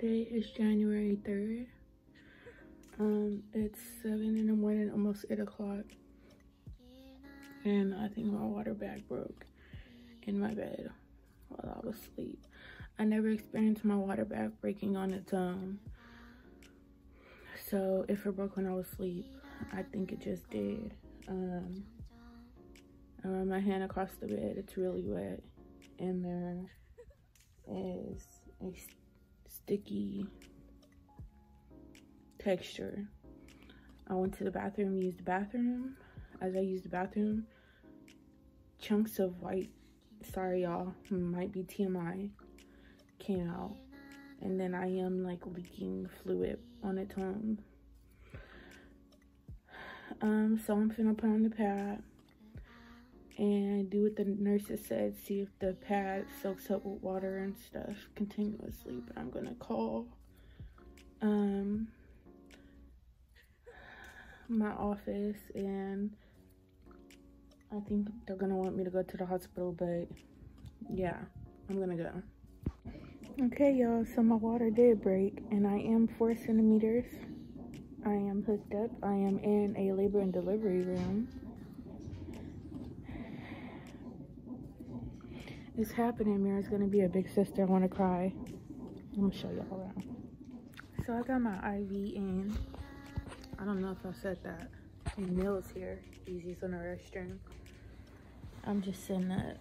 Today is January 3rd. Um, it's 7 in the morning, almost 8 o'clock. And I think my water bag broke in my bed while I was asleep. I never experienced my water bag breaking on its own. So if it broke when I was asleep, I think it just did. Um, I run my hand across the bed, it's really wet. And there is a sticky texture. I went to the bathroom, used the bathroom. As I used the bathroom, chunks of white, sorry y'all, might be TMI, came out. And then I am like leaking fluid on its own. Um, so I'm gonna put on the pad and do what the nurses said, see if the pad soaks up with water and stuff continuously. But I'm gonna call um my office and I think they're gonna want me to go to the hospital, but yeah, I'm gonna go. Okay, y'all, so my water did break and I am four centimeters. I am hooked up. I am in a labor and delivery room. It's happening. Mira's gonna be a big sister. I wanna cry. I'm gonna show y'all around. So I got my IV in. I don't know if I said that. And Mill's here. Easy's using the restroom. I'm just sitting up.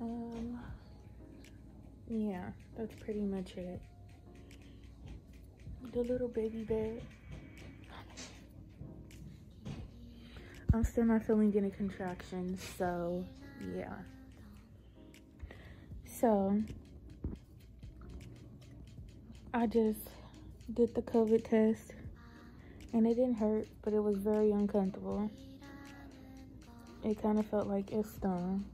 Um, yeah, that's pretty much it. The little baby bed. I'm still not feeling any contractions, so yeah. So, I just did the COVID test and it didn't hurt, but it was very uncomfortable. It kind of felt like it stung.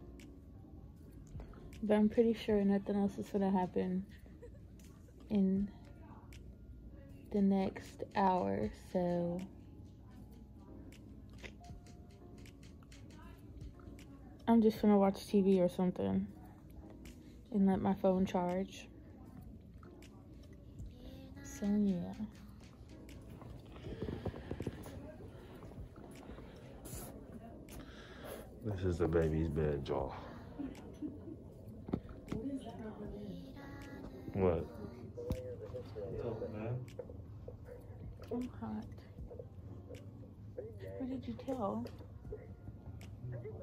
But I'm pretty sure nothing else is gonna happen in the next hour, so I'm just gonna watch TV or something and let my phone charge. So yeah. This is the baby's bed, y'all. What? I'm hot. What did you tell?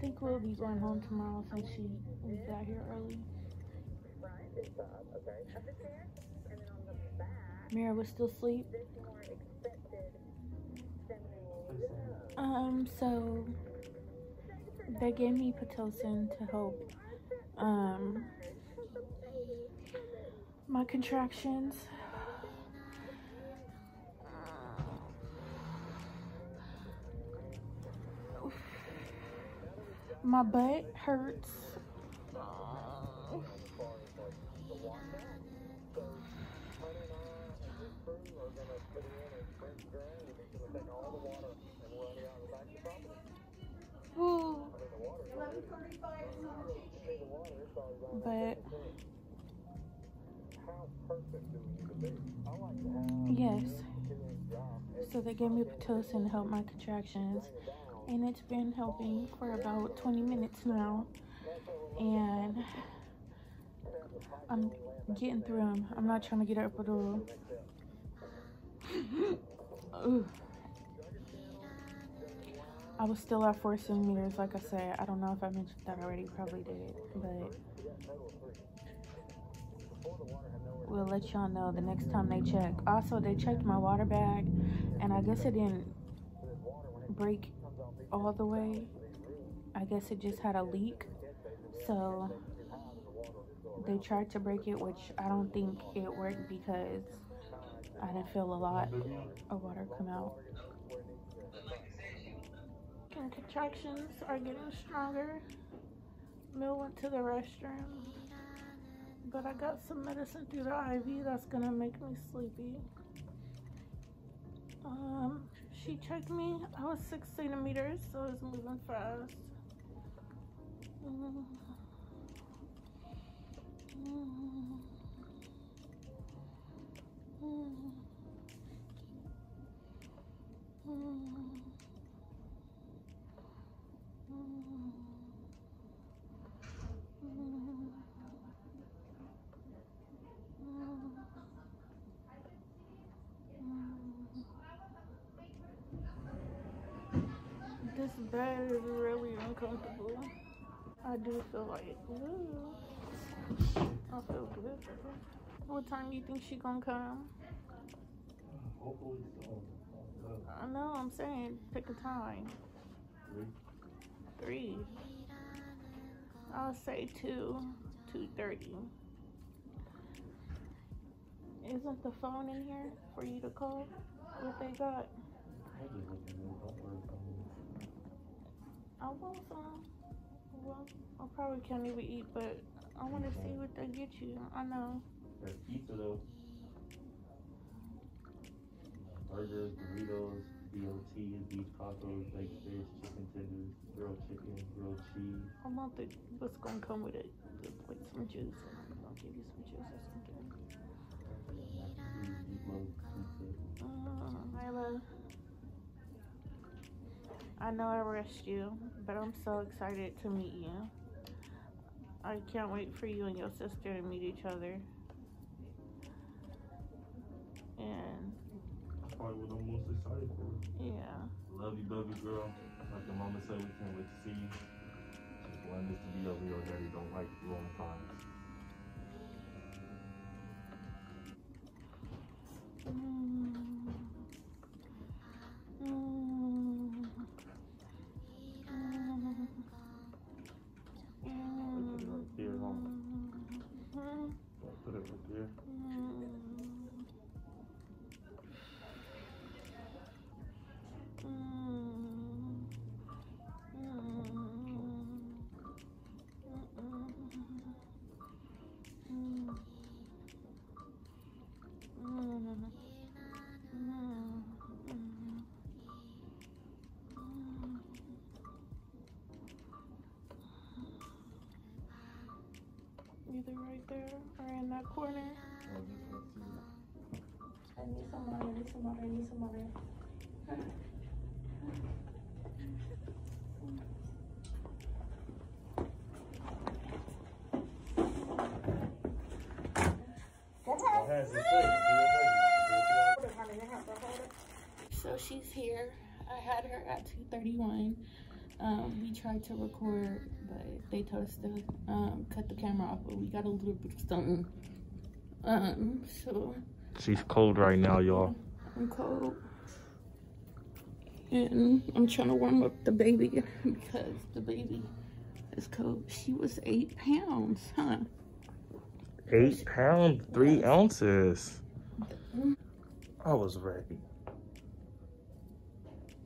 think we'll be going home tomorrow since she we got here early. Mira was still asleep. Um, so they gave me Pitocin to help um my contractions. My butt hurts. Ooh. But yes, so they gave me Pitocin to help my contractions, and it's been helping for about 20 minutes now, and I'm getting through them. I'm not trying to get up at all. I was still at four centimeters, like I said. I don't know if I mentioned that already, probably did, but we'll let y'all know the next time they check. Also, they checked my water bag, and I guess it didn't break all the way. I guess it just had a leak. So they tried to break it, which I don't think it worked because I didn't feel a lot of water come out. And contractions are getting stronger. Mill went to the restroom, but I got some medicine through the IV that's gonna make me sleepy. Um, she checked me. I was six centimeters, so it's moving fast. Mm. This bed is really uncomfortable. I do feel like, ooh, I feel good. What time do you think she gonna come? Hopefully so. I know, I'm saying, pick a time. Three. Three. I'll say two, two thirty. Isn't the phone in here for you to call? What they got? I just looking at it. Don't worry about it. I want some. Well, I probably can't even eat, but I want to see what they get you. I know. There's pizza though. Burgers, burritos, BLT, beef tacos, baked fish, chicken tenders, grilled chicken, grilled cheese. I want the what's gonna come with it, Like some juice. I'll give you some juice or something. mac and cheese, meatloaf, pizza. Mm, I know I rushed you, but I'm so excited to meet you. I can't wait for you and your sister to meet each other. And That's probably what I'm most excited for. yeah, Love you, baby girl. Like the mama said, we can't wait to see you. Just wanted this to be over your daddy don't like long times. Mm. Mm. That corner. I need some water, I need some water, I need some water. My. So she's here. I had her at 2:31. Um, we tried to record, but they told us to um, cut the camera off. But we got a little bit of something. Um, so She's cold right now, y'all. I'm cold, and I'm trying to warm up the baby because the baby is cold. She was eight pounds, huh? Eight pounds, three ounces. I was ready.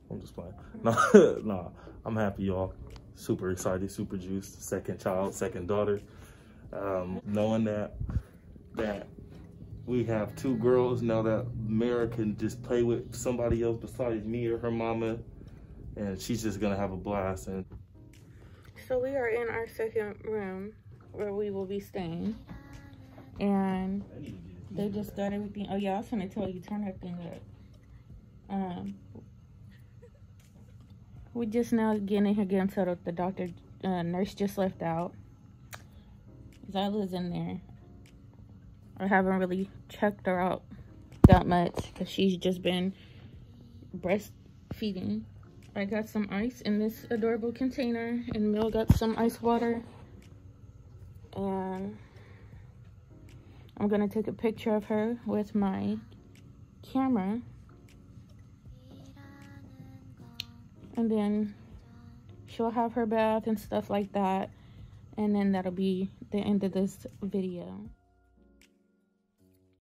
I'm just playing. No, no, I'm happy, y'all. Super excited, super juiced. Second child, second daughter. Um, knowing that that we have two girls now that Mara can just play with somebody else besides me or her mama, and she's just gonna have a blast. And So we are in our second room where we will be staying, and they just got everything. Oh yeah, I was gonna tell you turn that thing up. Um, we just now getting in here getting settled. The doctor, uh, nurse just left out. Zyla's in there. I haven't really checked her out that much because she's just been breastfeeding. I got some ice in this adorable container, and Mill got some ice water. And I'm gonna take a picture of her with my camera. And then she'll have her bath and stuff like that. And then that'll be the end of this video.